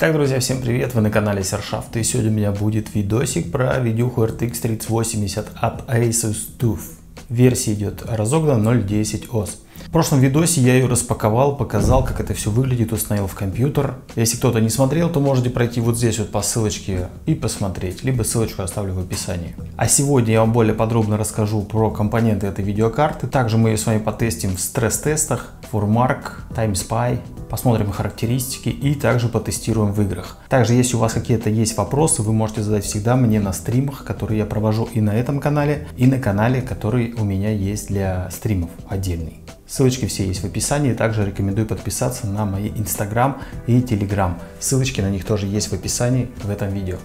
Итак, друзья, всем привет, вы на канале Сершафт, и сегодня у меня будет видосик про видюху RTX 3080 от Asus TUF. Версия идет разогнан 0.10 OS. В прошлом видосе я ее распаковал, показал, как это все выглядит, установил в компьютер. Если кто-то не смотрел, то можете пройти вот здесь вот по ссылочке и посмотреть, либо ссылочку оставлю в описании. А сегодня я вам более подробно расскажу про компоненты этой видеокарты. Также мы ее с вами потестим в стресс-тестах, ForMark, TimeSpy, посмотрим характеристики и также потестируем в играх. Также, если у вас какие-то есть вопросы, вы можете задать всегда мне на стримах, которые я провожу и на этом канале, и на канале, который у меня есть для стримов отдельный. Ссылочки все есть в описании. Также рекомендую подписаться на мои Инстаграм и Телеграм. Ссылочки на них тоже есть в описании в этом видео.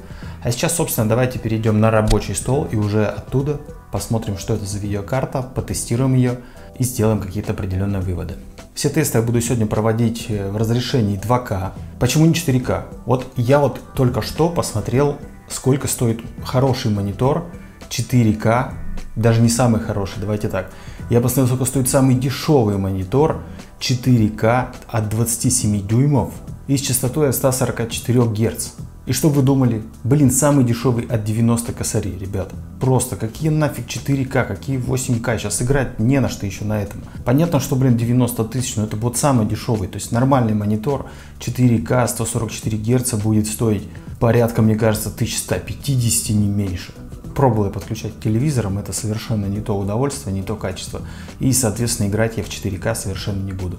А сейчас, собственно, давайте перейдем на рабочий стол и уже оттуда посмотрим, что это за видеокарта, потестируем ее и сделаем какие-то определенные выводы. Все тесты я буду сегодня проводить э, в разрешении 2К. Почему не 4К? Вот я вот только что посмотрел, сколько стоит хороший монитор 4К, даже не самый хороший, давайте так. Я посмотрел, сколько стоит самый дешевый монитор 4К от 27 дюймов и с частотой от 144 Гц. И что вы думали? Блин, самый дешевый от 90 косарей, ребят. Просто, какие нафиг 4К, какие 8К, сейчас играть не на что еще на этом. Понятно, что, блин, 90 тысяч, но это вот самый дешевый, то есть нормальный монитор 4К, 144 Гц будет стоить порядка, мне кажется, 1150, не меньше пробовал я подключать к телевизорам, это совершенно не то удовольствие, не то качество. И, соответственно, играть я в 4К совершенно не буду.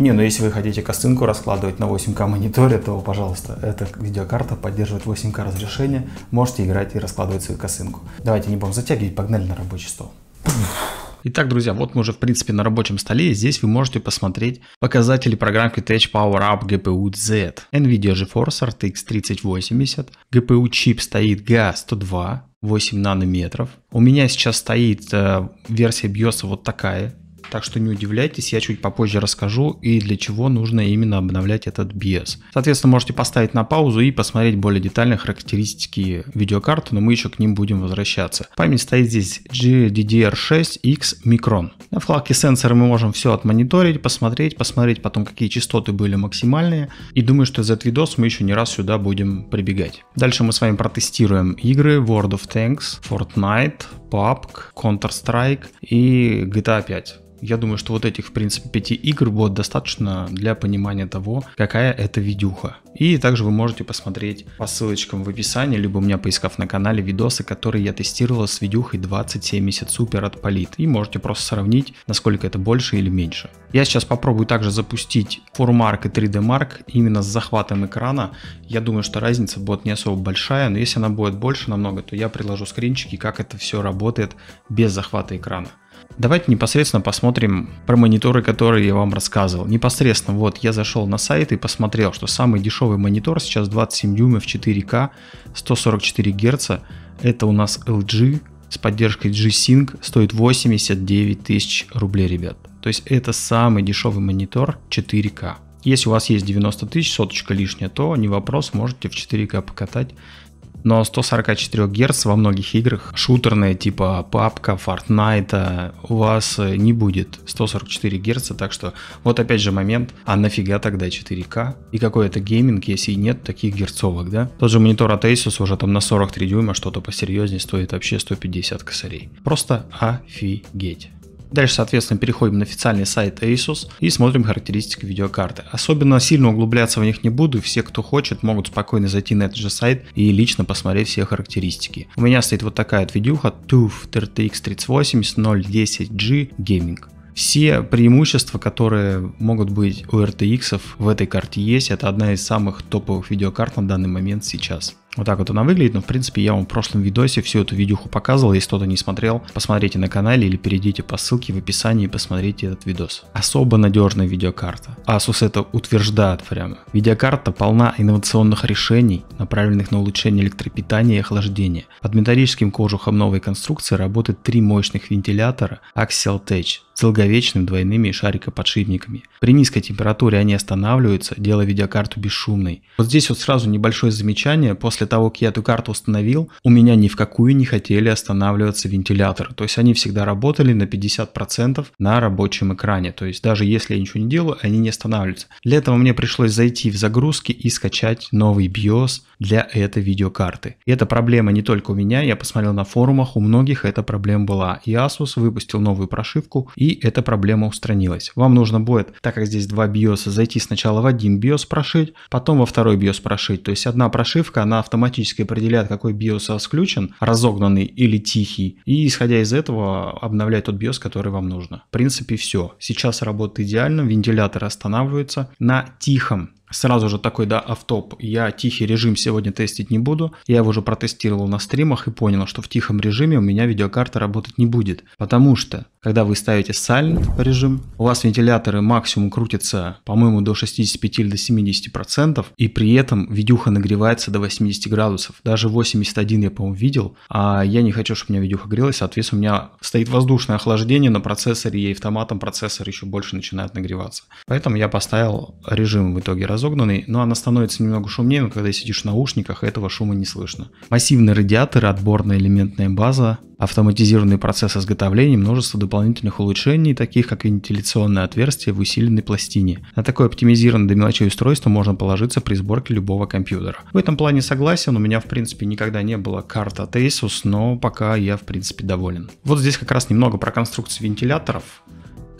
Не, но если вы хотите косынку раскладывать на 8К мониторе, то, пожалуйста, эта видеокарта поддерживает 8К разрешение, можете играть и раскладывать свою косынку. Давайте не будем затягивать, погнали на рабочий стол. Итак, друзья, вот мы уже в принципе на рабочем столе. Здесь вы можете посмотреть показатели программки Tech Power Up GPU Z. NVIDIA GeForce RTX 3080. GPU чип стоит GA102, 8 нанометров. У меня сейчас стоит э, версия BIOS вот такая, так что не удивляйтесь, я чуть попозже расскажу и для чего нужно именно обновлять этот BIOS. Соответственно, можете поставить на паузу и посмотреть более детальные характеристики видеокарты, но мы еще к ним будем возвращаться. Память стоит здесь GDDR6X Micron. На вкладке сенсоры мы можем все отмониторить, посмотреть, посмотреть потом, какие частоты были максимальные. И думаю, что за этот видос мы еще не раз сюда будем прибегать. Дальше мы с вами протестируем игры World of Tanks, Fortnite, PUBG, Counter-Strike и GTA 5. Я думаю, что вот этих, в принципе, пяти игр будет достаточно для понимания того, какая это видюха. И также вы можете посмотреть по ссылочкам в описании, либо у меня поискав на канале видосы, которые я тестировал с видюхой 2070 Super от Polit. И можете просто сравнить, насколько это больше или меньше. Я сейчас попробую также запустить ForMark и 3D Mark именно с захватом экрана. Я думаю, что разница будет не особо большая, но если она будет больше намного, то я приложу скринчики, как это все работает без захвата экрана. Давайте непосредственно посмотрим про мониторы, которые я вам рассказывал. Непосредственно вот я зашел на сайт и посмотрел, что самый дешевый монитор сейчас 27 дюймов 4К, 144 Гц. Это у нас LG с поддержкой G-Sync стоит 89 тысяч рублей, ребят. То есть это самый дешевый монитор 4К. Если у вас есть 90 тысяч, соточка лишняя, то не вопрос, можете в 4К покатать но 144 Гц во многих играх, шутерные типа PUBG, Fortnite, у вас не будет 144 Гц, так что вот опять же момент, а нафига тогда 4К? И какой это гейминг, если нет таких герцовок, да? Тот же монитор от Asus уже там на 43 дюйма, что-то посерьезнее стоит вообще 150 косарей. Просто офигеть. Дальше, соответственно, переходим на официальный сайт Asus и смотрим характеристики видеокарты. Особенно сильно углубляться в них не буду, все, кто хочет, могут спокойно зайти на этот же сайт и лично посмотреть все характеристики. У меня стоит вот такая вот видюха TUF RTX 3080 010G Gaming. Все преимущества, которые могут быть у RTX в этой карте есть, это одна из самых топовых видеокарт на данный момент сейчас. Вот так вот она выглядит, но в принципе я вам в прошлом видосе всю эту видюху показывал, если кто-то не смотрел, посмотрите на канале или перейдите по ссылке в описании и посмотрите этот видос. Особо надежная видеокарта. Asus это утверждает прямо. Видеокарта полна инновационных решений, направленных на улучшение электропитания и охлаждения. Под металлическим кожухом новой конструкции работает три мощных вентилятора Axial Tech с долговечными двойными шарикоподшипниками. При низкой температуре они останавливаются, делая видеокарту бесшумной. Вот здесь вот сразу небольшое замечание. После того, как я эту карту установил, у меня ни в какую не хотели останавливаться вентиляторы. То есть они всегда работали на 50% на рабочем экране. То есть даже если я ничего не делаю, они не останавливаются. Для этого мне пришлось зайти в загрузки и скачать новый BIOS для этой видеокарты. И эта проблема не только у меня, я посмотрел на форумах, у многих эта проблема была. И Asus выпустил новую прошивку, и эта проблема устранилась. Вам нужно будет, так как здесь два BIOS, зайти сначала в один BIOS прошить, потом во второй BIOS прошить. То есть одна прошивка, она автоматически определяет, какой вас включен, разогнанный или тихий, и исходя из этого обновляет тот BIOS, который вам нужно. В принципе все. Сейчас работает идеально, вентиляторы останавливаются на тихом Сразу же такой, да, автоп. Я тихий режим сегодня тестить не буду. Я его уже протестировал на стримах и понял, что в тихом режиме у меня видеокарта работать не будет. Потому что, когда вы ставите silent режим, у вас вентиляторы максимум крутятся, по-моему, до 65 или до 70 процентов, и при этом видюха нагревается до 80 градусов. Даже 81 я, по-моему, видел, а я не хочу, чтобы у меня видюха грелась, соответственно, у меня стоит воздушное охлаждение на процессоре, и автоматом процессор еще больше начинает нагреваться. Поэтому я поставил режим в итоге раз разогнанный, но она становится немного шумнее, но когда сидишь в наушниках, этого шума не слышно. Массивные радиаторы, отборная элементная база, автоматизированный процесс изготовления, множество дополнительных улучшений, таких как вентиляционное отверстие в усиленной пластине. На такое оптимизированное до мелочей устройство можно положиться при сборке любого компьютера. В этом плане согласен, у меня в принципе никогда не было карта от Asus, но пока я в принципе доволен. Вот здесь как раз немного про конструкцию вентиляторов.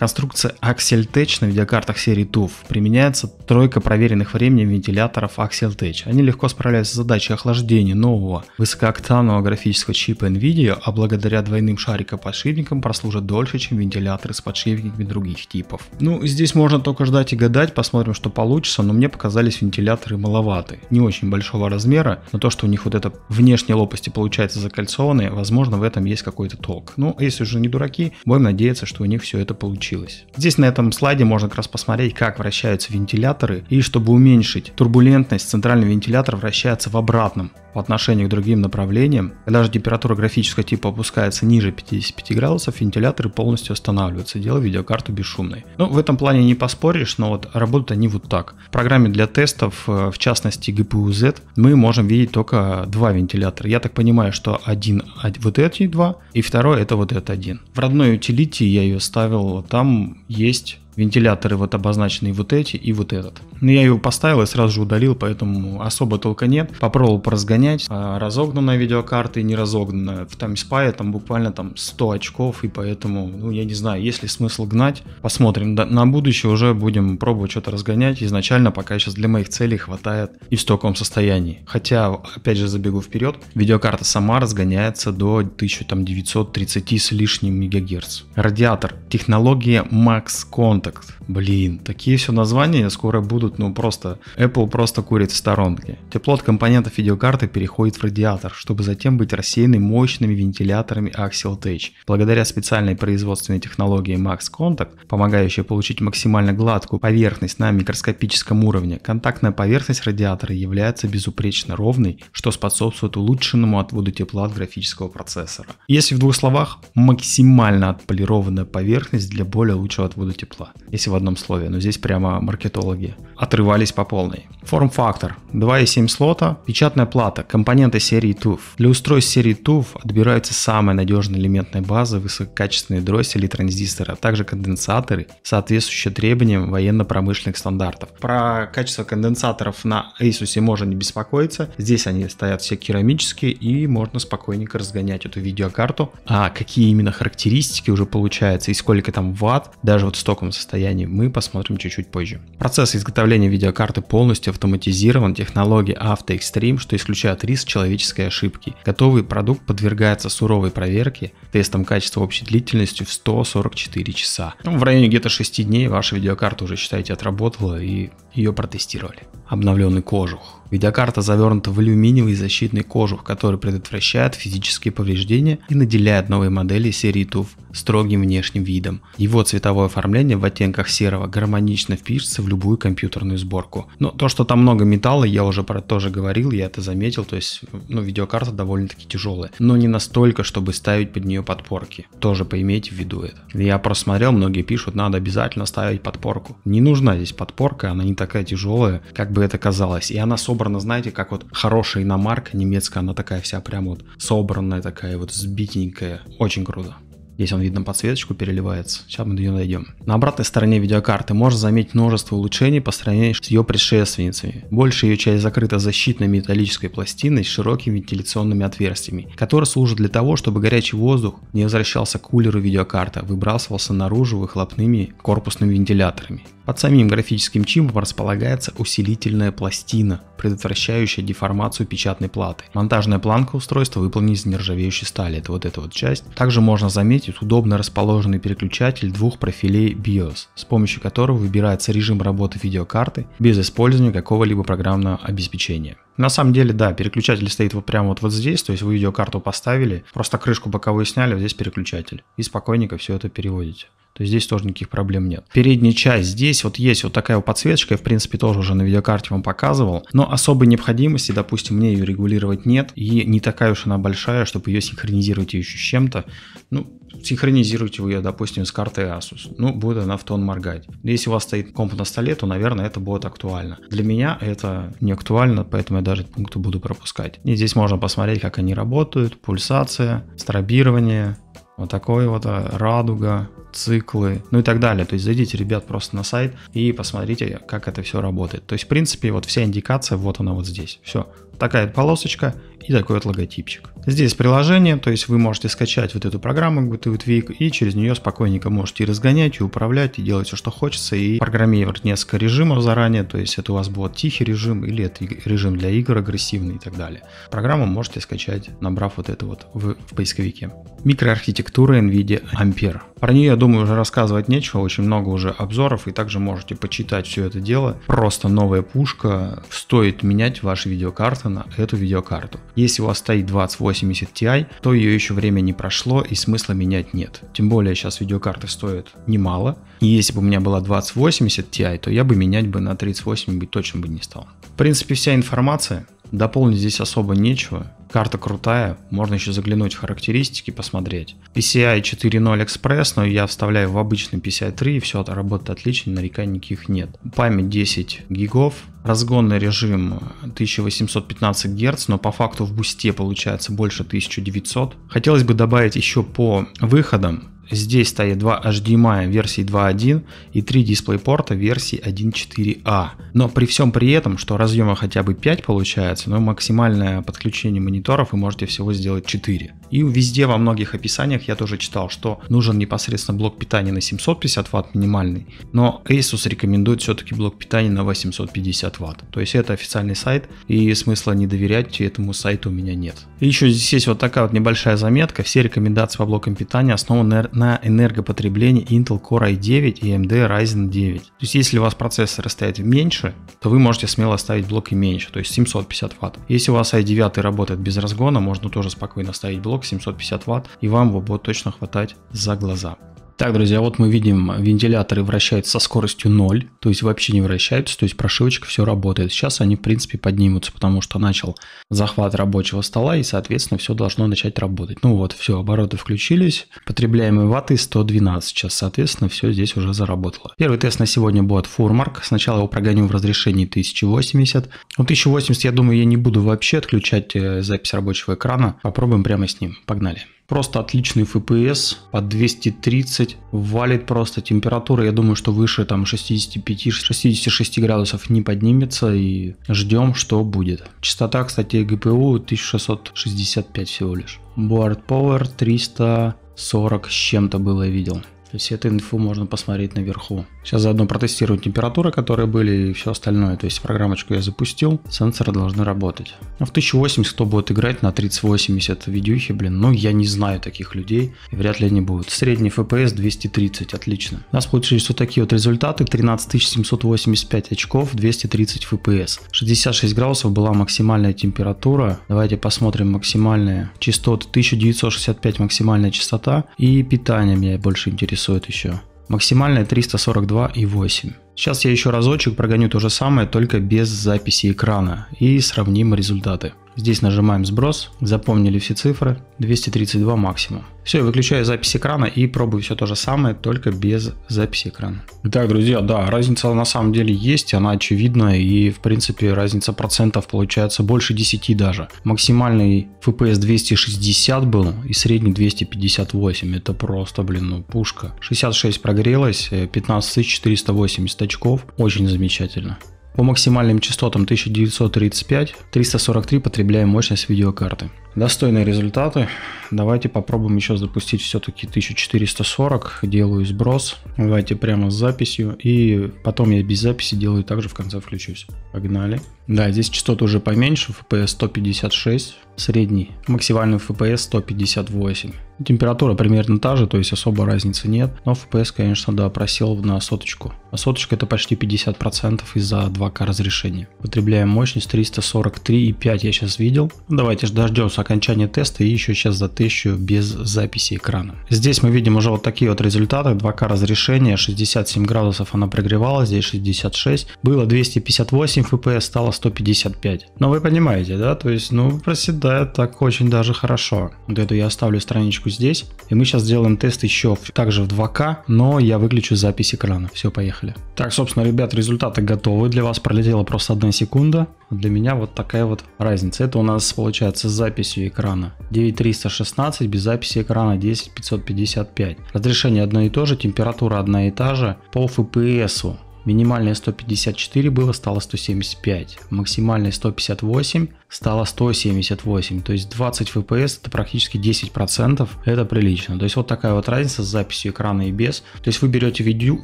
Конструкция Axial Tech на видеокартах серии TUF применяется тройка проверенных временем вентиляторов Axial Tech. Они легко справляются с задачей охлаждения нового высокооктанового графического чипа NVIDIA, а благодаря двойным шарикоподшипникам прослужат дольше, чем вентиляторы с подшипниками других типов. Ну, здесь можно только ждать и гадать, посмотрим, что получится, но мне показались вентиляторы маловаты. Не очень большого размера, но то, что у них вот это внешние лопасти получается закольцованные, возможно, в этом есть какой-то толк. Ну, если уже не дураки, будем надеяться, что у них все это получится получилось. Здесь на этом слайде можно как раз посмотреть, как вращаются вентиляторы, и чтобы уменьшить турбулентность, центральный вентилятор вращается в обратном по отношению к другим направлениям. Когда же температура графического типа опускается ниже 55 градусов, вентиляторы полностью останавливаются, делая видеокарту бесшумной. Ну, в этом плане не поспоришь, но вот работают они вот так. В программе для тестов, э, в частности GPU-Z, мы можем видеть только два вентилятора. Я так понимаю, что один вот эти два, и второй это вот этот один. В родной утилите я ее ставил, там есть вентиляторы вот обозначенные вот эти и вот этот. Но я его поставил и сразу же удалил, поэтому особо толка нет. Попробовал поразгонять. А разогнанная видеокарта и не разогнанная. В TimeSpy там буквально там 100 очков, и поэтому, ну я не знаю, есть ли смысл гнать. Посмотрим. На будущее уже будем пробовать что-то разгонять. Изначально пока сейчас для моих целей хватает и в таком состоянии. Хотя, опять же, забегу вперед, видеокарта сама разгоняется до 1930 с лишним мегагерц. Радиатор. Технология Max Contact Contact. Блин, такие все названия скоро будут, ну просто, Apple просто курит в сторонке. Тепло от компонентов видеокарты переходит в радиатор, чтобы затем быть рассеянный мощными вентиляторами Axial Tech. Благодаря специальной производственной технологии Max Contact, помогающей получить максимально гладкую поверхность на микроскопическом уровне, контактная поверхность радиатора является безупречно ровной, что способствует улучшенному отводу тепла от графического процессора. Если в двух словах, максимально отполированная поверхность для более лучшего отвода тепла если в одном слове, но здесь прямо маркетологи отрывались по полной. Форм-фактор 2,7 слота, печатная плата, компоненты серии TUF. Для устройств серии TUF отбираются самые надежные элементные базы, высококачественные дроссели и транзисторы, а также конденсаторы, соответствующие требованиям военно-промышленных стандартов. Про качество конденсаторов на Asus можно не беспокоиться, здесь они стоят все керамические и можно спокойненько разгонять эту видеокарту. А какие именно характеристики уже получаются и сколько там ватт, даже вот в стоковом состоянии мы посмотрим чуть-чуть позже. Процесс изготовления видеокарты полностью автоматизирован технологией Auto Extreme, что исключает риск человеческой ошибки. Готовый продукт подвергается суровой проверке, тестом качества общей длительностью в 144 часа. Ну, в районе где-то 6 дней ваша видеокарта уже, считайте, отработала и ее протестировали. Обновленный кожух. Видеокарта завернута в алюминиевый защитный кожух, который предотвращает физические повреждения и наделяет новые модели серии TUF строгим внешним видом. Его цветовое оформление в оттенках серого гармонично впишется в любую компьютерную сборку. Но то, что там много металла, я уже про это тоже говорил, я это заметил, то есть ну, видеокарта довольно-таки тяжелая, но не настолько, чтобы ставить под нее подпорки. Тоже поимейте в виду это. Я просмотрел, многие пишут, надо обязательно ставить подпорку. Не нужна здесь подпорка, она не такая тяжелая, как бы это казалось. И она собрана, знаете, как вот хорошая иномарка немецкая, она такая вся прям вот собранная, такая вот сбитенькая. Очень круто. Здесь он, видно, подсветочку переливается. Сейчас мы до нее дойдем. На обратной стороне видеокарты можно заметить множество улучшений по сравнению с ее предшественницами. Большая ее часть закрыта защитной металлической пластиной с широкими вентиляционными отверстиями, которые служат для того, чтобы горячий воздух не возвращался к кулеру видеокарты, выбрасывался наружу выхлопными корпусными вентиляторами. Под самим графическим чипом располагается усилительная пластина, предотвращающая деформацию печатной платы. Монтажная планка устройства выполнена из нержавеющей стали, это вот эта вот часть. Также можно заметить удобно расположенный переключатель двух профилей BIOS, с помощью которого выбирается режим работы видеокарты без использования какого-либо программного обеспечения. На самом деле, да, переключатель стоит вот прямо вот, вот здесь, то есть вы видеокарту поставили, просто крышку боковую сняли, вот здесь переключатель, и спокойненько все это переводите то здесь тоже никаких проблем нет. Передняя часть, здесь вот есть вот такая вот подсветочка, я в принципе тоже уже на видеокарте вам показывал, но особой необходимости, допустим, мне ее регулировать нет, и не такая уж она большая, чтобы ее синхронизировать еще с чем-то. Ну, синхронизируйте вы ее, допустим, с картой Asus. Ну, будет она в тон моргать. Если у вас стоит комп на столе, то, наверное, это будет актуально. Для меня это не актуально, поэтому я даже пункты буду пропускать. И здесь можно посмотреть, как они работают, пульсация, стробирование, вот такой вот а, радуга, циклы, ну и так далее. То есть зайдите, ребят, просто на сайт и посмотрите, как это все работает. То есть, в принципе, вот вся индикация, вот она вот здесь. Все. Такая полосочка и такой вот логотипчик. Здесь приложение, то есть вы можете скачать вот эту программу GTWIG и через нее спокойненько можете и разгонять, и управлять, и делать все, что хочется, и программировать несколько режимов заранее, то есть это у вас будет тихий режим или это режим для игр агрессивный и так далее. Программу можете скачать, набрав вот это вот в, в поисковике. Микроархитектура NVIDIA Ampere. Про нее, я думаю, уже рассказывать нечего, очень много уже обзоров, и также можете почитать все это дело. Просто новая пушка, стоит менять ваши видеокарты на эту видеокарту. Если у вас стоит 2080 Ti, то ее еще время не прошло и смысла менять нет. Тем более сейчас видеокарты стоят немало. И если бы у меня была 2080 Ti, то я бы менять бы на 3080 бы точно бы не стал. В принципе, вся информация. Дополнить здесь особо нечего. Карта крутая, можно еще заглянуть в характеристики, посмотреть. PCI 4.0 Express, но я вставляю в обычный PCI 3, и все работает отлично, нареканий никаких нет. Память 10 гигов, разгонный режим 1815 Гц, но по факту в бусте получается больше 1900. Хотелось бы добавить еще по выходам, Здесь стоит два HDMI версии 2.1 и 3 DisplayPort версии 1.4a. Но при всем при этом, что разъема хотя бы 5 получается, но максимальное подключение мониторов вы можете всего сделать 4. И везде во многих описаниях я тоже читал, что нужен непосредственно блок питания на 750 Вт минимальный, но Asus рекомендует все-таки блок питания на 850 Вт. То есть это официальный сайт и смысла не доверять этому сайту у меня нет. И еще здесь есть вот такая вот небольшая заметка. Все рекомендации по блокам питания основаны на энергопотреблении Intel Core i9 и AMD Ryzen 9. То есть если у вас процессоры стоят меньше, то вы можете смело ставить блоки меньше, то есть 750 Вт. Если у вас i9 работает без разгона, можно тоже спокойно ставить блок 750 Вт, и вам его будет точно хватать за глаза. Так, друзья, вот мы видим, вентиляторы вращаются со скоростью 0, то есть вообще не вращаются, то есть прошивочка все работает. Сейчас они, в принципе, поднимутся, потому что начал захват рабочего стола, и, соответственно, все должно начать работать. Ну вот, все, обороты включились, потребляемые ваты 112, сейчас, соответственно, все здесь уже заработало. Первый тест на сегодня будет Фурмарк, сначала его прогоню в разрешении 1080. Ну, 1080, я думаю, я не буду вообще отключать э, запись рабочего экрана, попробуем прямо с ним, погнали. Просто отличный FPS под 230, валит просто температура, я думаю, что выше там 65-66 градусов не поднимется и ждем, что будет. Частота, кстати, GPU 1665 всего лишь. Board Power 340 с чем-то было, я видел. То есть эту инфу можно посмотреть наверху. Сейчас заодно протестирую температуры, которые были и все остальное. То есть программочку я запустил, сенсоры должны работать. А в 1080 кто будет играть на 3080 видюхи, блин, ну я не знаю таких людей, и вряд ли они будут. Средний FPS 230, отлично. У нас получились вот такие вот результаты, 13785 очков, 230 FPS. 66 градусов была максимальная температура. Давайте посмотрим максимальные частоты. 1965 максимальная частота и питание меня больше интересует интересует еще. Максимальная 342,8. Сейчас я еще разочек прогоню то же самое, только без записи экрана и сравним результаты. Здесь нажимаем сброс, запомнили все цифры, 232 максимум. Все, выключаю запись экрана и пробую все то же самое, только без записи экрана. Итак, друзья, да, разница на самом деле есть, она очевидна и в принципе разница процентов получается больше 10 даже. Максимальный FPS 260 был и средний 258, это просто, блин, ну пушка. 66 прогрелось, 15480 очков, очень замечательно. По максимальным частотам 1935, 343 потребляем мощность видеокарты. Достойные результаты. Давайте попробуем еще запустить все-таки 1440. Делаю сброс. Давайте прямо с записью. И потом я без записи делаю также в конце включусь. Погнали. Да, здесь частоты уже поменьше. FPS 156. Средний. Максимальный FPS 158. Температура примерно та же, то есть особо разницы нет. Но FPS, конечно, да, просел на соточку. А соточка это почти 50% из-за 2К разрешения. Потребляем мощность 343,5 я сейчас видел. Давайте дождемся окончания теста и еще сейчас затещу без записи экрана. Здесь мы видим уже вот такие вот результаты. 2К разрешение, 67 градусов она прогревалась, здесь 66. Было 258 FPS, стало 155. Но вы понимаете, да? То есть, ну, проседает так очень даже хорошо. Вот эту я оставлю страничку здесь. И мы сейчас сделаем тест еще также в 2К, но я выключу запись экрана. Все, поехали. Так, собственно, ребят, результаты готовы. Для вас пролетела просто одна секунда. Для меня вот такая вот разница. Это у нас получается запись записью экрана. 9316 без записи экрана 10555. Разрешение одно и то же, температура одна и та же. По FPS Минимальное 154 было, стало 175. Максимальное 158 стало 178. То есть 20 FPS это практически 10%. Это прилично. То есть вот такая вот разница с записью экрана и без. То есть вы берете видю,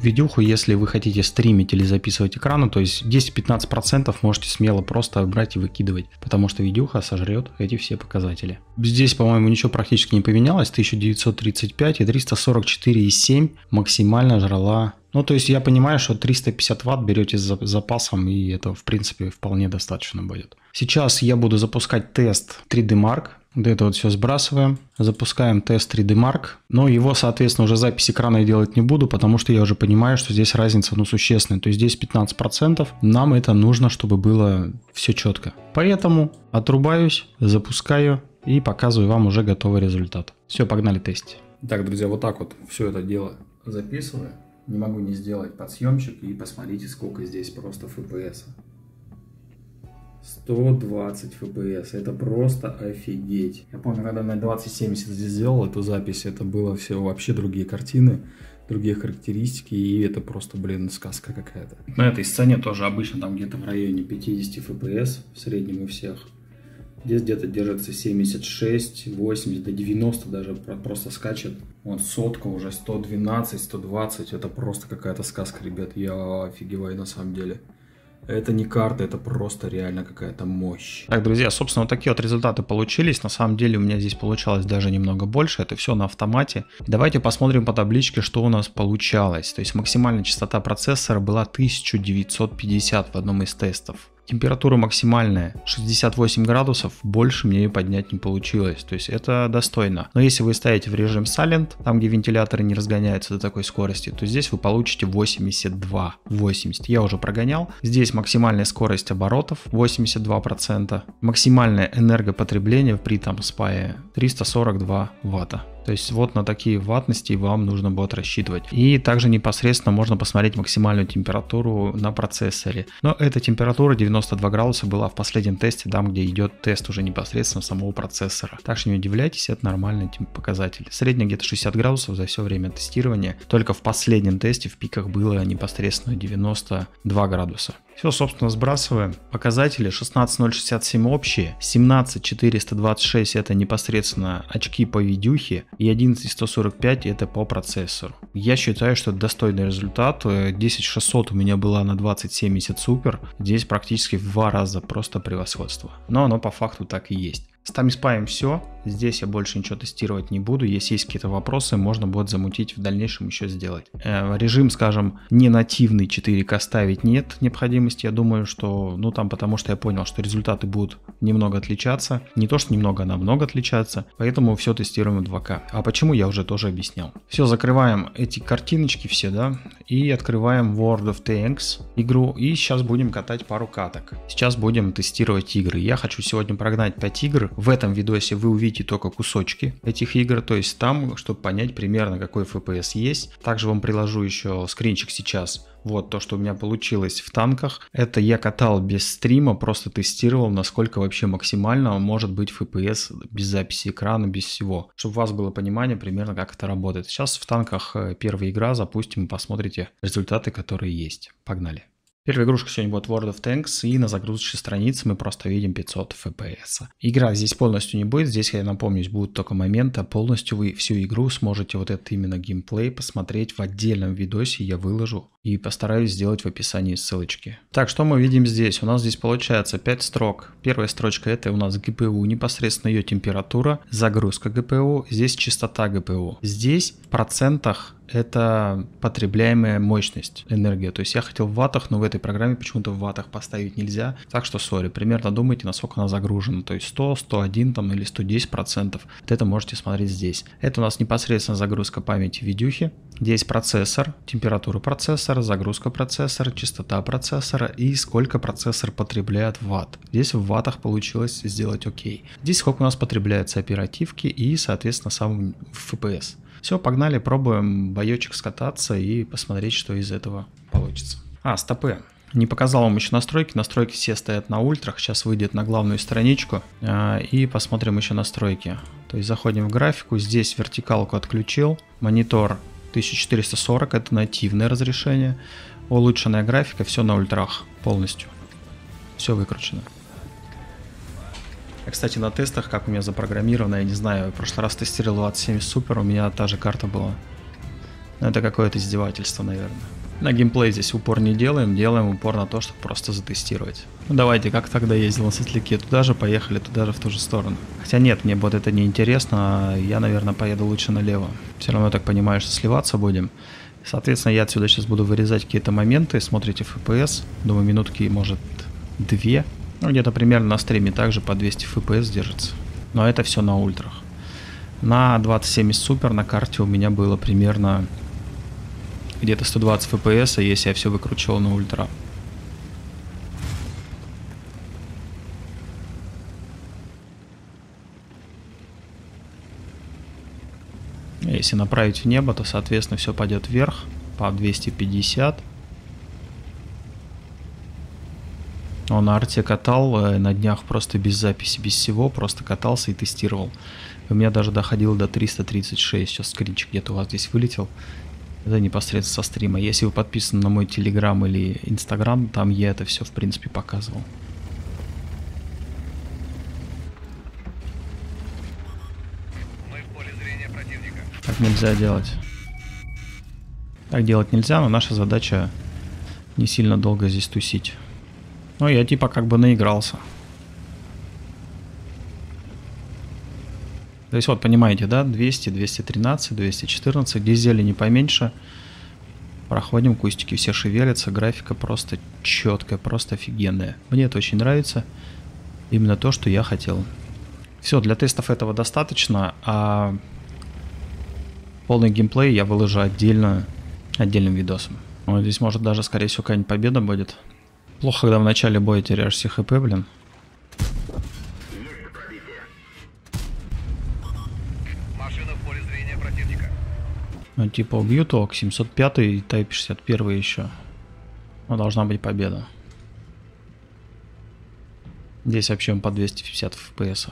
видюху, если вы хотите стримить или записывать экраны, то есть 10-15% можете смело просто брать и выкидывать. Потому что видюха сожрет эти все показатели. Здесь, по-моему, ничего практически не поменялось. 1935 и 344,7 максимально жрала ну, то есть я понимаю, что 350 ватт берете с запасом, и это, в принципе, вполне достаточно будет. Сейчас я буду запускать тест 3D Mark. Вот это вот все сбрасываем. Запускаем тест 3D Mark. Но его, соответственно, уже запись экрана я делать не буду, потому что я уже понимаю, что здесь разница ну, существенная. То есть здесь 15%. Нам это нужно, чтобы было все четко. Поэтому отрубаюсь, запускаю и показываю вам уже готовый результат. Все, погнали тестить. Так, друзья, вот так вот все это дело записываю не могу не сделать подсъемчик и посмотрите, сколько здесь просто FPS. 120 FPS, это просто офигеть. Я помню, когда на 2070 здесь сделал эту запись, это было все вообще другие картины, другие характеристики, и это просто, блин, сказка какая-то. На этой сцене тоже обычно там где-то в районе 50 FPS в среднем у всех. Здесь где-то держится 76, 80, до 90 даже просто скачет. Вот сотка уже 112, 120. Это просто какая-то сказка, ребят. Я офигеваю на самом деле. Это не карта, это просто реально какая-то мощь. Так, друзья, собственно, вот такие вот результаты получились. На самом деле у меня здесь получалось даже немного больше. Это все на автомате. Давайте посмотрим по табличке, что у нас получалось. То есть максимальная частота процессора была 1950 в одном из тестов. Температура максимальная 68 градусов, больше мне ее поднять не получилось, то есть это достойно. Но если вы ставите в режим Silent, там где вентиляторы не разгоняются до такой скорости, то здесь вы получите 82, 80. Я уже прогонял. Здесь максимальная скорость оборотов 82%, максимальное энергопотребление при там спае 342 ватта. То есть вот на такие ватности вам нужно будет рассчитывать. И также непосредственно можно посмотреть максимальную температуру на процессоре. Но эта температура 92 градуса была в последнем тесте, там где идет тест уже непосредственно самого процессора. Так что не удивляйтесь, это нормальный показатель. Средний где-то 60 градусов за все время тестирования. Только в последнем тесте в пиках было непосредственно 92 градуса. Все, собственно, сбрасываем. Показатели 16067 общие, 17426 это непосредственно очки по видюхе и 11145 это по процессору. Я считаю, что это достойный результат. 10600 у меня была на 2070 супер. Здесь практически в два раза просто превосходство. Но оно по факту так и есть. С Таймспаем все. Здесь я больше ничего тестировать не буду. Если есть какие-то вопросы, можно будет замутить в дальнейшем еще сделать. Э, режим, скажем, не нативный 4К ставить нет необходимости. Я думаю, что, ну там, потому что я понял, что результаты будут немного отличаться. Не то, что немного, а намного отличаться. Поэтому все тестируем в 2К. А почему, я уже тоже объяснял. Все, закрываем эти картиночки все, да, и открываем World of Tanks игру. И сейчас будем катать пару каток. Сейчас будем тестировать игры. Я хочу сегодня прогнать 5 игр. В этом видосе вы увидите только кусочки этих игр, то есть там, чтобы понять примерно какой FPS есть. Также вам приложу еще скринчик сейчас. Вот то, что у меня получилось в танках. Это я катал без стрима, просто тестировал, насколько вообще максимально может быть FPS без записи экрана, без всего. Чтобы у вас было понимание примерно, как это работает. Сейчас в танках э, первая игра, запустим, посмотрите результаты, которые есть. Погнали. Первая игрушка сегодня будет World of Tanks, и на загрузочной странице мы просто видим 500 FPS. Игра здесь полностью не будет, здесь, я напомню, будут только моменты, а полностью вы всю игру сможете вот этот именно геймплей посмотреть в отдельном видосе, я выложу и постараюсь сделать в описании ссылочки. Так, что мы видим здесь? У нас здесь получается 5 строк. Первая строчка это у нас GPU, непосредственно ее температура, загрузка GPU, здесь частота GPU. Здесь в процентах это потребляемая мощность, энергия. То есть я хотел в ваттах, но в этой программе почему-то в ваттах поставить нельзя. Так что, сори, примерно думайте, насколько она загружена. То есть 100, 101 там, или 110 процентов. Вот это можете смотреть здесь. Это у нас непосредственно загрузка памяти видюхи. Здесь процессор, температура процессора, загрузка процессора, частота процессора и сколько процессор потребляет ватт. Здесь в ваттах получилось сделать окей. Здесь сколько у нас потребляется оперативки и, соответственно, сам FPS. Все, погнали, пробуем боечек скататься и посмотреть, что из этого получится. А, стопы. Не показал вам еще настройки. Настройки все стоят на ультрах. Сейчас выйдет на главную страничку. А, и посмотрим еще настройки. То есть заходим в графику. Здесь вертикалку отключил. Монитор 1440 это нативное разрешение. Улучшенная графика, все на ультрах полностью. Все выкручено. А, кстати, на тестах, как у меня запрограммировано, я не знаю, в прошлый раз тестировал 27 супер, у меня та же карта была. Но это какое-то издевательство, наверное. На геймплей здесь упор не делаем, делаем упор на то, чтобы просто затестировать. Ну давайте, как тогда ездил на светляке, туда же поехали, туда же в ту же сторону. Хотя нет, мне вот это не интересно, я, наверное, поеду лучше налево. Все равно так понимаю, что сливаться будем. Соответственно, я отсюда сейчас буду вырезать какие-то моменты, смотрите FPS, думаю, минутки, может, две. Ну, где-то примерно на стриме также по 200 FPS держится. Но это все на ультрах. На 2070 Super на карте у меня было примерно где-то 120 FPS, если я все выкручивал на ультра. Если направить в небо, то, соответственно, все пойдет вверх по 250. Он на арте катал э, на днях просто без записи, без всего, просто катался и тестировал. У меня даже доходило до 336, сейчас скринчик где-то у вас здесь вылетел. Это непосредственно со стрима. Если вы подписаны на мой телеграм или инстаграм, там я это все в принципе показывал. Так нельзя делать. Так делать нельзя, но наша задача не сильно долго здесь тусить. Ну, я типа как бы наигрался. То есть вот, понимаете, да, 200, 213, 214, дизели не поменьше. Проходим, кустики все шевелятся, графика просто четкая, просто офигенная. Мне это очень нравится. Именно то, что я хотел. Все, для тестов этого достаточно, а полный геймплей я выложу отдельно, отдельным видосом. Вот здесь может даже, скорее всего, какая-нибудь победа будет. Плохо, когда в начале боя теряешь все хп, блин. Ну, типа убьют ок, 705 и Type 61 еще. Но должна быть победа. Здесь вообще по 250 FPS.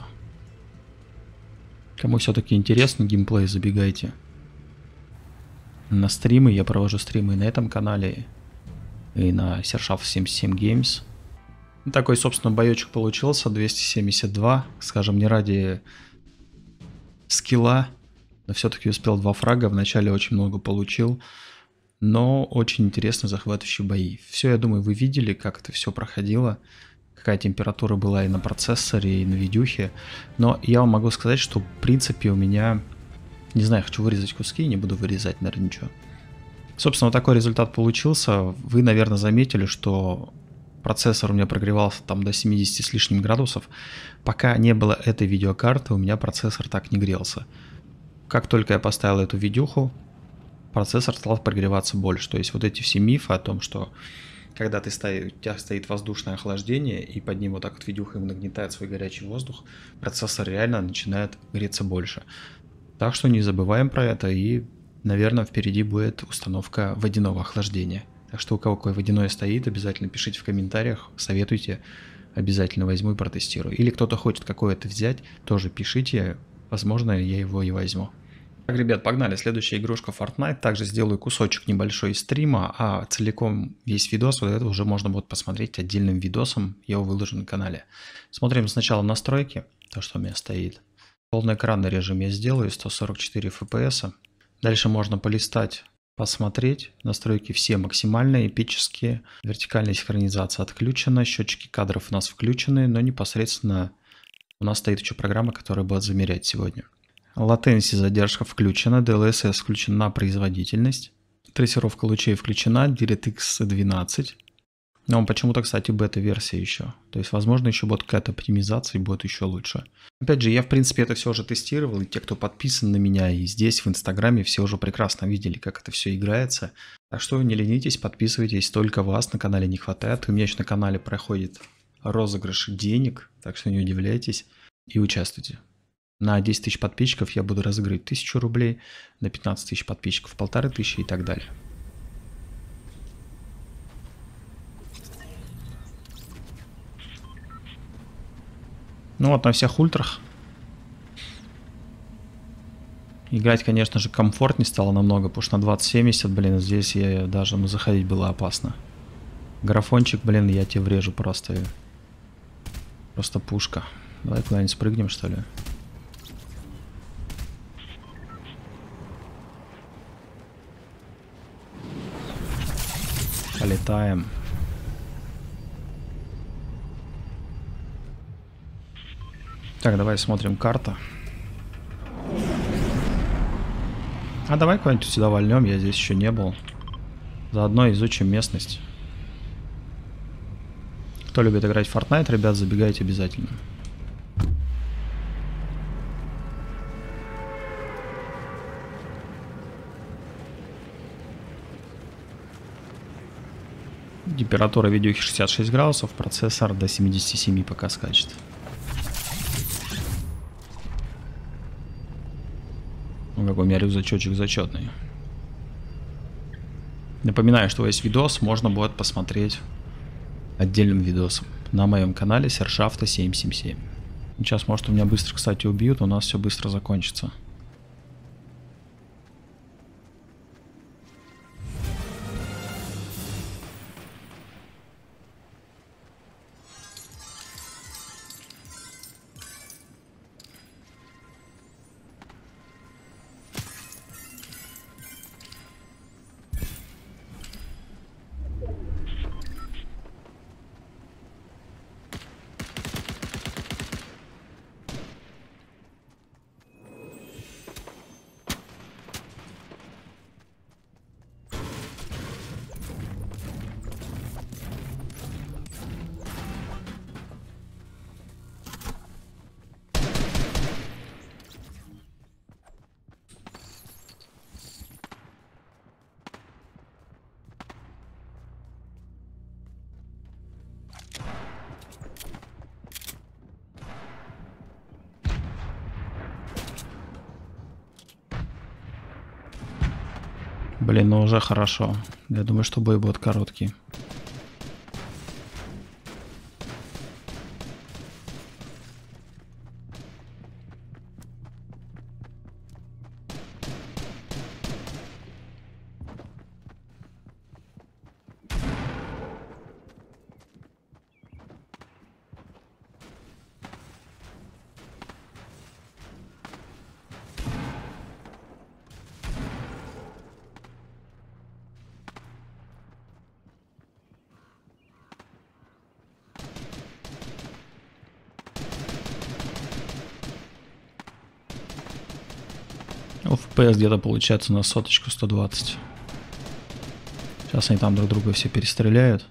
Кому все-таки интересно геймплей, забегайте. На стримы, я провожу стримы и на этом канале, и на Sershaf 77 Games. Такой, собственно, боечек получился, 272, скажем, не ради скилла, но все-таки успел два фрага, вначале очень много получил, но очень интересно захватывающие бои. Все, я думаю, вы видели, как это все проходило. какая температура была и на процессоре, и на видюхе. Но я вам могу сказать, что в принципе у меня... Не знаю, хочу вырезать куски, не буду вырезать, наверное, ничего. Собственно, вот такой результат получился. Вы, наверное, заметили, что процессор у меня прогревался там до 70 с лишним градусов. Пока не было этой видеокарты, у меня процессор так не грелся. Как только я поставил эту видюху, процессор стал прогреваться больше. То есть вот эти все мифы о том, что когда ты стоит, у тебя стоит воздушное охлаждение, и под ним вот так вот видюха нагнетает свой горячий воздух, процессор реально начинает греться больше. Так что не забываем про это, и, наверное, впереди будет установка водяного охлаждения. Так что у кого какое водяное стоит, обязательно пишите в комментариях, советуйте, обязательно возьму и протестирую. Или кто-то хочет какое-то взять, тоже пишите, возможно, я его и возьму. Так, ребят, погнали. Следующая игрушка Fortnite. Также сделаю кусочек небольшой стрима, а целиком весь видос, вот это уже можно будет посмотреть отдельным видосом. Я его выложу на канале. Смотрим сначала настройки, то, что у меня стоит. Полный экранный режим я сделаю, 144 FPS. Дальше можно полистать, посмотреть. Настройки все максимальные, эпические. Вертикальная синхронизация отключена, счетчики кадров у нас включены, но непосредственно у нас стоит еще программа, которая будет замерять сегодня. Latency задержка включена, DLSS включен на производительность. Трассировка лучей включена, DirectX 12. Но почему-то, кстати, бета-версия еще. То есть, возможно, еще будет какая-то оптимизация и будет еще лучше. Опять же, я, в принципе, это все уже тестировал, и те, кто подписан на меня и здесь, в Инстаграме, все уже прекрасно видели, как это все играется. Так что не ленитесь, подписывайтесь, только вас на канале не хватает. У меня еще на канале проходит розыгрыш денег, так что не удивляйтесь и участвуйте. На 10 тысяч подписчиков я буду разыгрывать 1000 рублей, на 15 тысяч подписчиков полторы тысячи и так далее. Ну вот на всех ультрах. Играть, конечно же, комфортнее стало намного, потому что на 2070, блин, здесь я даже ну, заходить было опасно. Графончик, блин, я тебе врежу просто. Просто пушка. Давай куда-нибудь спрыгнем, что ли. Полетаем. Так, давай смотрим карта. А давай куда-нибудь сюда вольнем, я здесь еще не был. Заодно изучим местность. Кто любит играть в Fortnite, ребят, забегайте обязательно. Температура видеохи 66 градусов, процессор до 77 пока скачет. Ну, какой у меня рюкзачочек зачетный. Напоминаю, что весь видос можно будет посмотреть отдельным видосом на моем канале Сержавта 777. Сейчас, может, у меня быстро, кстати, убьют, у нас все быстро закончится. Блин, ну уже хорошо. Я думаю, что бой будет короткий. Ну, FPS где-то получается на соточку 120. Сейчас они там друг друга все перестреляют.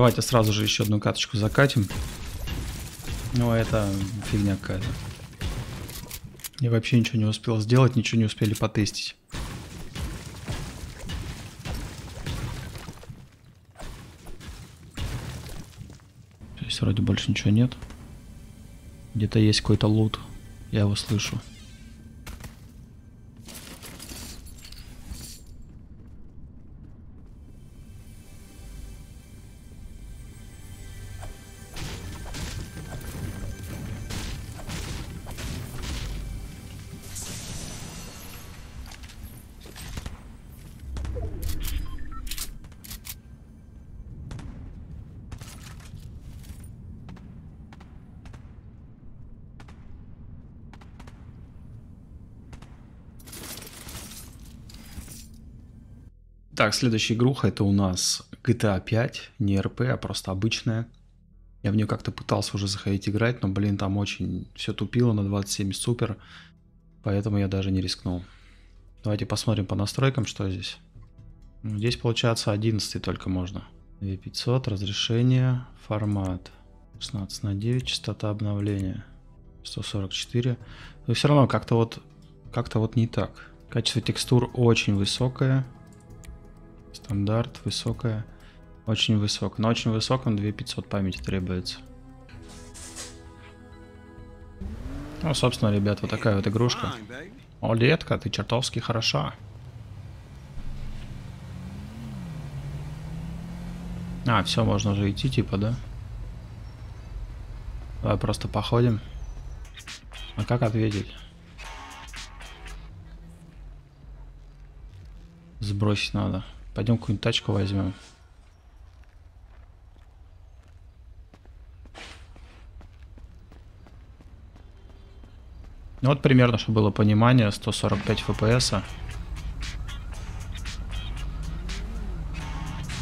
Давайте сразу же еще одну каточку закатим. Ну, это фигня какая-то. Я вообще ничего не успел сделать, ничего не успели потестить. Вроде больше ничего нет. Где-то есть какой-то лут. Я его слышу. Так, следующая игруха это у нас GTA 5, не RP, а просто обычная. Я в нее как-то пытался уже заходить играть, но, блин, там очень все тупило на 27 супер, поэтому я даже не рискнул. Давайте посмотрим по настройкам, что здесь. Ну, здесь получается 11 только можно. 2500, разрешение, формат 16 на 9, частота обновления 144. Но все равно как-то вот, как-то вот не так. Качество текстур очень высокое. Стандарт, высокая. Очень высокая. На очень высоком 2500 памяти требуется. Ну, собственно, ребят, вот такая вот игрушка. О, детка, ты чертовски хороша. А, все, можно уже идти, типа, да? Давай просто походим. А как ответить? Сбросить надо. Пойдем какую-нибудь тачку возьмем. Ну вот примерно, чтобы было понимание, 145 FPS.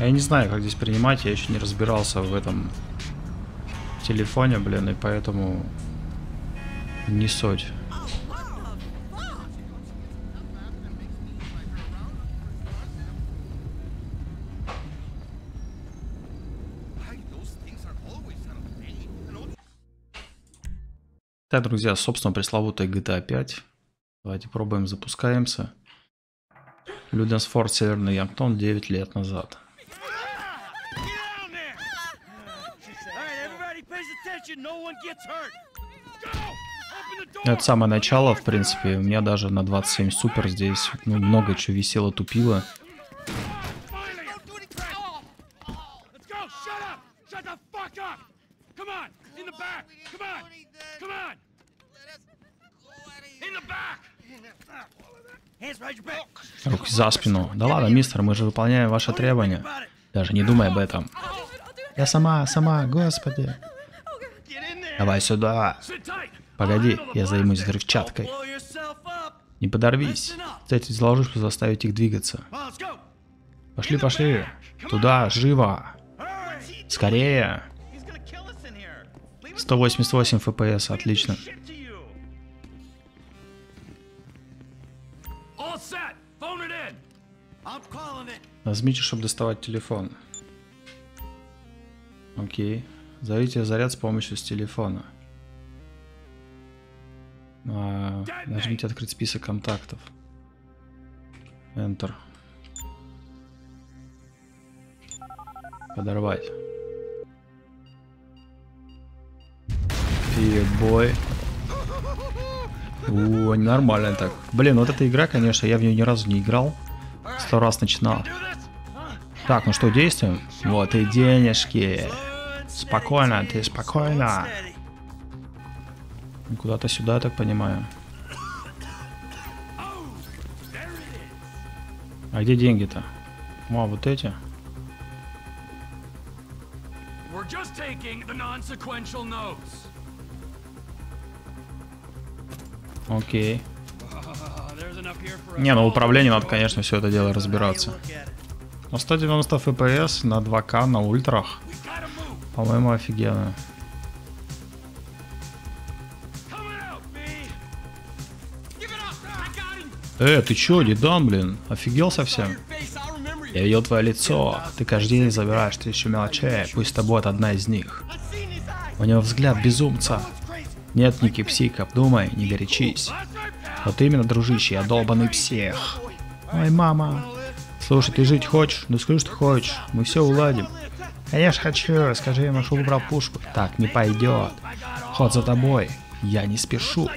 Я не знаю, как здесь принимать, я еще не разбирался в этом телефоне, блин, и поэтому не суть. Так, друзья, собственно, пресловутая GTA 5. Давайте пробуем, запускаемся. Люденсфорд, Северный Янгтон, 9 лет назад. Это самое начало, в принципе. У меня даже на 27 супер здесь ну, много чего висело, тупило. Руки за спину. Да ладно, мистер, мы же выполняем ваши требования. Даже не думай об этом. Я сама, сама, господи. Давай сюда. Погоди, я займусь взрывчаткой. Не подорвись. Кстати, ловушку заставить их двигаться. Пошли, пошли. Туда, живо. Скорее. 188 FPS, отлично. Нажмите, чтобы доставать телефон. Окей. Зовите заряд с помощью с телефона. А, нажмите открыть список контактов. Enter. Подорвать. Ебой. У, нормально так. Блин, вот эта игра, конечно, я в нее ни разу не играл. Сто раз начинал. Так, ну что, действуем? Вот и денежки. Спокойно, ты спокойно. Ну, куда-то сюда, я так понимаю. А где деньги-то? А, вот эти. We're just taking the non-sequential notes. Окей. Не, ну управление надо, конечно, все это дело разбираться. Но 190 FPS на 2К на ультрах. По-моему, офигенно. Э, ты чё, Дидан, блин? Офигел совсем? Я видел твое лицо. Ты каждый день забираешь тысячу мелочей, пусть с тобой одна из них. У него взгляд безумца. Нет, Ники, псих, обдумай, не горячись. Вот именно, дружище, я долбанный псих. Ой, мама. Слушай, ты жить хочешь? Ну скажи, что хочешь. Мы все уладим. Конечно хочу. Скажи ему, что убрал пушку. Так не пойдет. Ход за тобой. Я не спешу.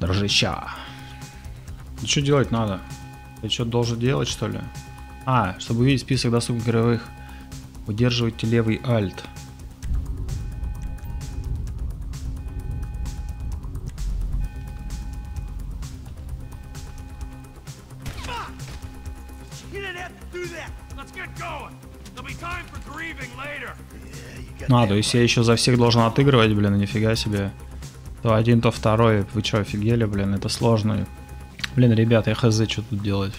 Дружища. Ну что делать надо? Ты что должен делать, что ли? А, чтобы увидеть список доступных игровых, удерживайте левый альт. А, то есть я еще за всех должен отыгрывать, блин, нифига себе. То один, то второй. Вы что, офигели, блин, это сложно. Блин, ребята, я хз, что тут делать.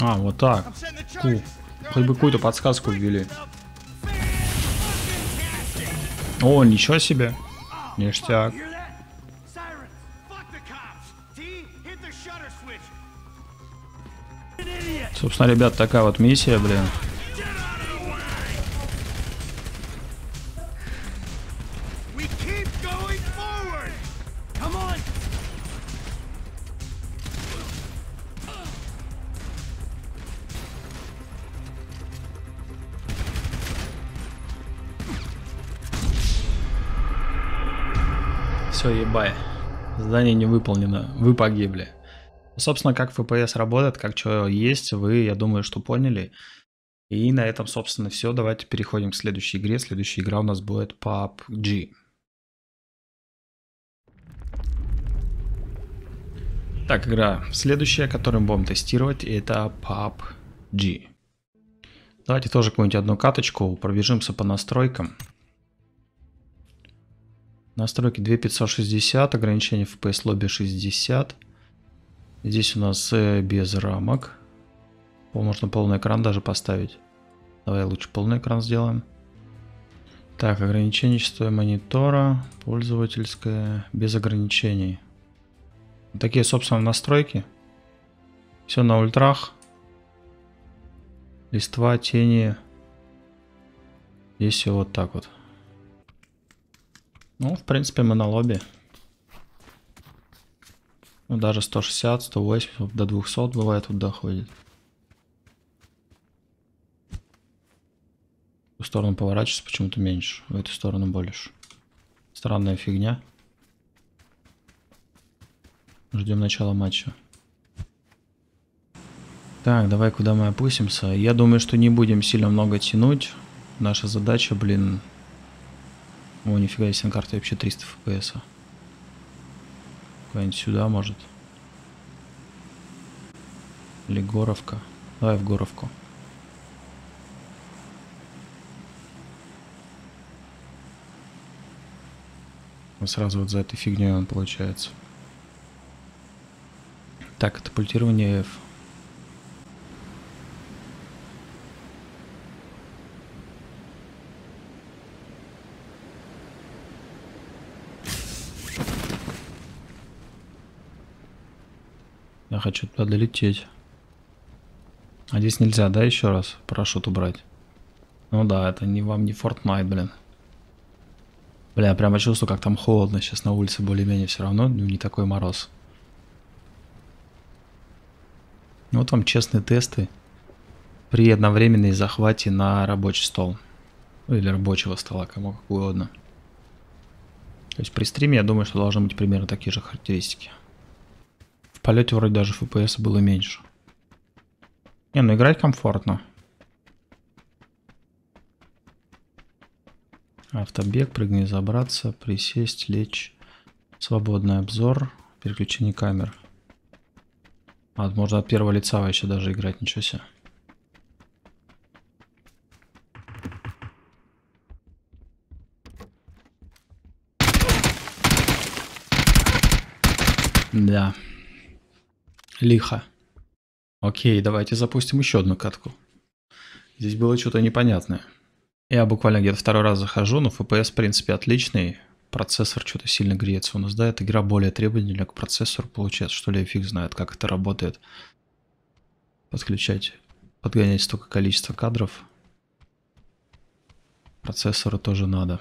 А, вот так. Ку. Хоть бы какую-то подсказку ввели. О, ничего себе. Ништяк. Собственно, ребят, такая вот миссия, блин. Все, ебай. Задание не выполнено. Вы погибли. Собственно, как FPS работает, как что есть, вы, я думаю, что поняли. И на этом, собственно, все. Давайте переходим к следующей игре. Следующая игра у нас будет PUBG. Так, игра следующая, которую мы будем тестировать, это PUBG. Давайте тоже какую-нибудь одну каточку, пробежимся по настройкам. Настройки 2560, ограничение FPS лобби 60. Здесь у нас э, без рамок. Можно полный экран даже поставить. Давай лучше полный экран сделаем. Так, ограничение частоты монитора, пользовательское, без ограничений. Такие, собственно, настройки. Все на ультрах. Листва, тени. Здесь все вот так вот. Ну, в принципе, мы на лобби. Ну, даже 160, 180, до 200 бывает вот доходит. В ту сторону поворачивается почему-то меньше, в эту сторону больше. Странная фигня. Ждем начала матча. Так, давай куда мы опустимся. Я думаю, что не будем сильно много тянуть. Наша задача, блин... О, нифига, если на карте вообще 300 фпс. -а. Куда-нибудь сюда, может. Или Горовка. Давай в Горовку. Сразу вот за этой фигней он получается. Так, катапультирование F. Я хочу туда долететь. А здесь нельзя, да, еще раз парашют убрать? Ну да, это не вам не Fortnite, блин. Бля, я прямо чувствую, как там холодно. Сейчас на улице более-менее все равно, ну не такой мороз. Вот вам честные тесты при одновременной захвате на рабочий стол. Ну, или рабочего стола, кому как угодно. То есть при стриме, я думаю, что должны быть примерно такие же характеристики полете вроде даже FPS было меньше. Не, ну играть комфортно. Автобег, прыгни, забраться, присесть, лечь. Свободный обзор, переключение камер. А, можно от первого лица вообще даже играть, ничего себе. Да. Лихо. Окей, давайте запустим еще одну катку. Здесь было что-то непонятное. Я буквально где-то второй раз захожу, но FPS в принципе отличный. Процессор что-то сильно греется у нас, да? Эта игра более требовательна к процессору получается, что ли, фиг знает, как это работает. Подключать, подгонять столько количества кадров. Процессору тоже надо.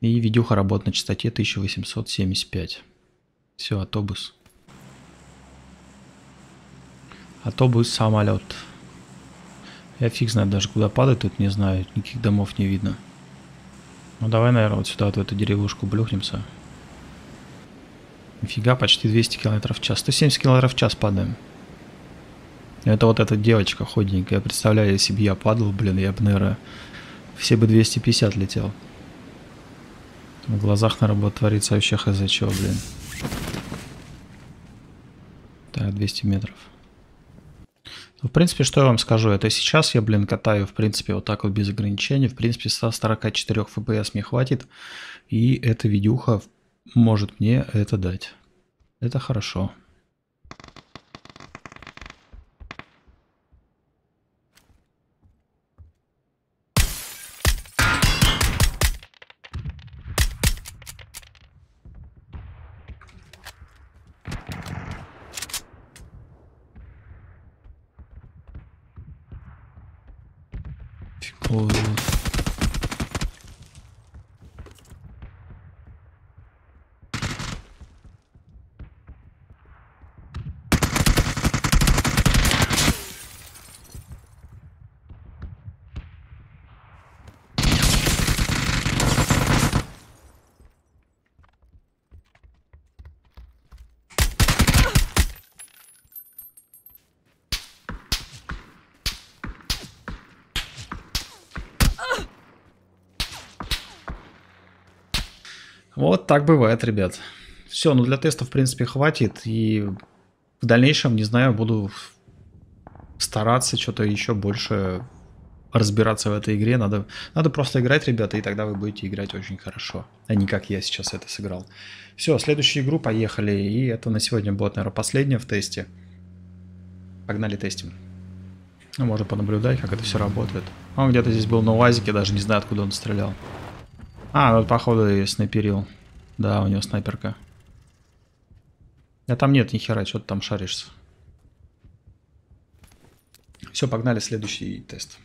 И видюха работает на частоте 1875. Все, автобус. Автобус, самолет. Я фиг знает даже куда падать, тут не знаю, никаких домов не видно. Ну давай, наверное, вот сюда, вот в эту деревушку блюхнемся. Нифига, почти 200 км в час. 170 км в час падаем. Это вот эта девочка ходненькая. Я представляю, если бы я падал, блин, я бы, наверное, все бы 250 летел. В глазах, наверное, будет твориться вообще хз чего, блин. Так, 200 метров. Ну, в принципе, что я вам скажу, это сейчас я, блин, катаю, в принципе, вот так вот без ограничений. В принципе, 144 FPS мне хватит. И эта видюха может мне это дать. Это хорошо. Вот так бывает, ребят. Все, ну для теста, в принципе, хватит. И в дальнейшем, не знаю, буду стараться что-то еще больше разбираться в этой игре. Надо, надо просто играть, ребята, и тогда вы будете играть очень хорошо. А не как я сейчас это сыграл. Все, следующую игру поехали. И это на сегодня будет, наверное, последняя в тесте. Погнали тестим. Ну, можно понаблюдать, как это все работает. Он где-то здесь был на УАЗике, даже не знаю, откуда он стрелял. А, ну походу и снайперил. Да, у него снайперка. А там нет ни хера, что ты там шаришься. Все, погнали следующий тест.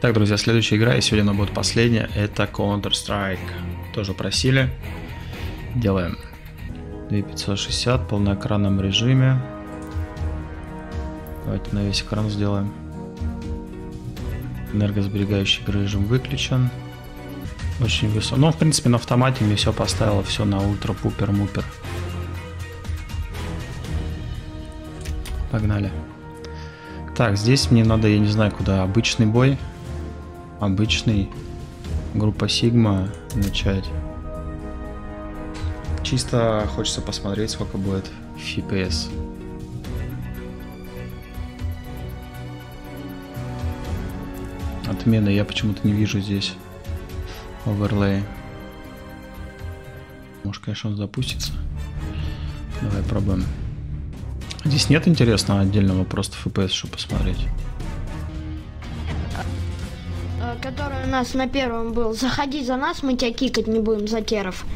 Так, друзья, следующая игра, и сегодня она будет последняя, это Counter-Strike. Тоже просили. Делаем 2560 в полноэкранном режиме. Давайте на весь экран сделаем. Энергосберегающий режим выключен. Очень высоко. Ну, в принципе, на автомате мне все поставило, все на ультра-пупер-мупер. Погнали. Так, здесь мне надо, я не знаю, куда. Обычный бой. Обычный. Группа Сигма начать. Чисто хочется посмотреть, сколько будет FPS. Отмена я почему-то не вижу здесь. Оверлей. Может, конечно, он запустится. Давай пробуем. Здесь нет интересного отдельного просто FPS, чтобы посмотреть. А, который у нас на первом был. Заходи за нас, мы тебя кикать не будем за теров.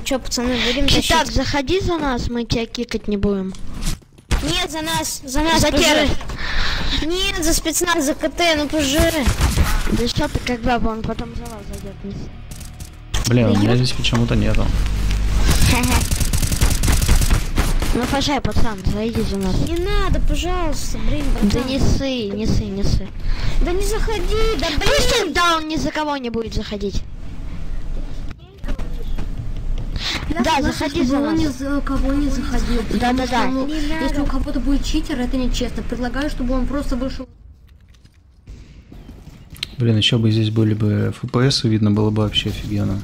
Ну чё, пацаны, будем тащить? Так, заходи за нас, мы тебя кикать не будем. Нет, за нас, за нас, За теры. Нет, за спецназ, за КТ, ну пожи. Да что ты как баба, он потом за вас зайдет. Блин, у меня здесь почему-то нету. Ну пожай, пацан, зайди за нас. Не надо, пожалуйста, блин, Да братан. не ссы, не ссы, не ссы. Да не заходи, да Пусть блин. он, да, он ни за кого не будет заходить. Да, заходи за он нас. ни за кого не заходил. что, ну, Не если у кого-то будет читер, это нечестно. Предлагаю, чтобы он просто вышел. Блин, еще бы здесь были бы FPS, видно было бы вообще офигенно.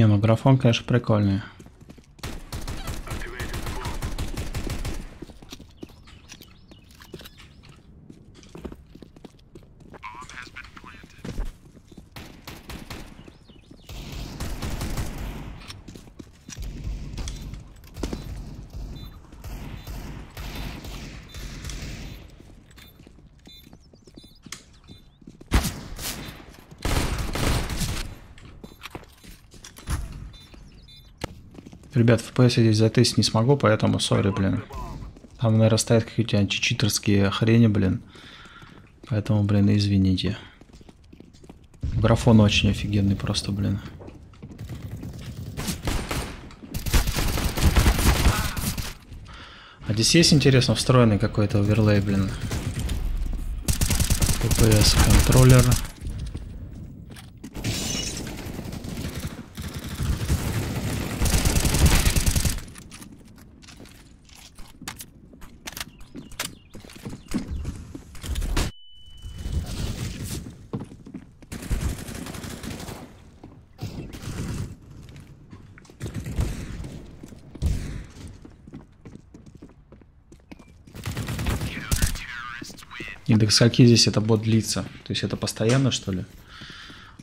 Не, ну графон, конечно, прикольный. Ребят, FPS я здесь затестить не смогу, поэтому сори, блин. Там, наверное, стоят какие-то античитерские хрени, блин. Поэтому, блин, извините. Графон очень офигенный просто, блин. А здесь есть, интересно, встроенный какой-то оверлей, блин. FPS контроллер. И до скольки здесь это бот длится? То есть это постоянно, что ли?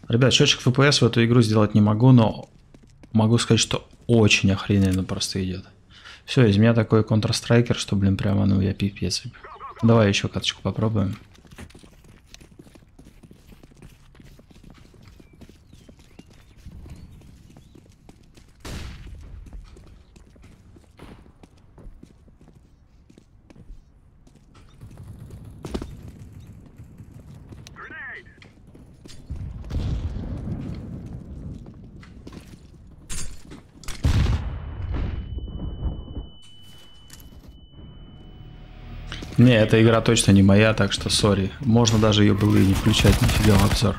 Ребят, счетчик FPS в эту игру сделать не могу, но могу сказать, что очень охрененно просто идет. Все, из меня такой Counter-Striker, что, блин, прямо, ну, я пипец. Давай еще каточку попробуем. Не, эта игра точно не моя, так что сори. Можно даже ее было и не включать нифига в обзор.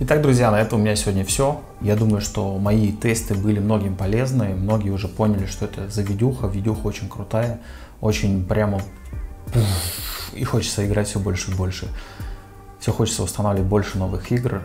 Итак, друзья, на этом у меня сегодня все. Я думаю, что мои тесты были многим полезны. Многие уже поняли, что это за видюха. Видюха очень крутая. Очень прямо... И хочется играть все больше и больше. Все хочется устанавливать больше новых игр.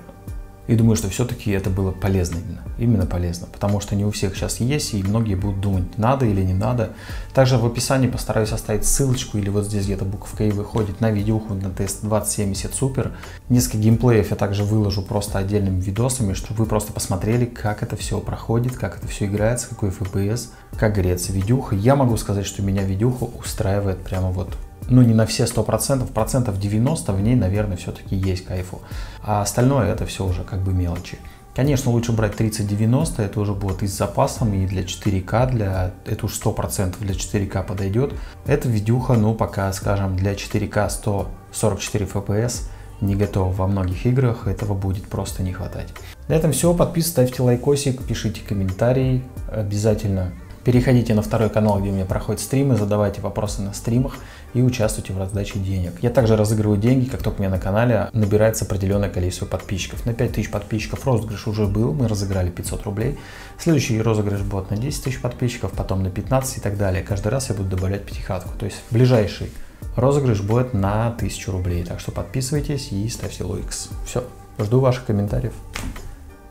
И думаю, что все-таки это было полезно именно. Именно полезно. Потому что не у всех сейчас есть, и многие будут думать, надо или не надо. Также в описании постараюсь оставить ссылочку, или вот здесь где-то буковка И выходит на видеоху на тест 2070 Super. Несколько геймплеев я также выложу просто отдельными видосами, чтобы вы просто посмотрели, как это все проходит, как это все играется, какой FPS, как греется видюха. Я могу сказать, что меня видюха устраивает прямо вот ну не на все 100%, процентов 90 в ней, наверное, все-таки есть кайфу. А остальное это все уже как бы мелочи. Конечно, лучше брать 3090, это уже будет и с запасом, и для 4К, для, это уж 100% для 4К подойдет. Эта видюха, ну пока, скажем, для 4К 144 FPS не готова во многих играх, этого будет просто не хватать. На этом все, подписывайтесь, ставьте лайкосик, пишите комментарии, обязательно Переходите на второй канал, где у меня проходят стримы, задавайте вопросы на стримах и участвуйте в раздаче денег. Я также разыгрываю деньги, как только у меня на канале набирается определенное количество подписчиков. На 5000 подписчиков розыгрыш уже был, мы разыграли 500 рублей. Следующий розыгрыш будет на 10 тысяч подписчиков, потом на 15 и так далее. Каждый раз я буду добавлять пятихатку. То есть ближайший розыгрыш будет на 1000 рублей. Так что подписывайтесь и ставьте лайкс. Все, жду ваших комментариев.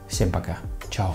Всем пока. Чао.